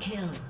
kill.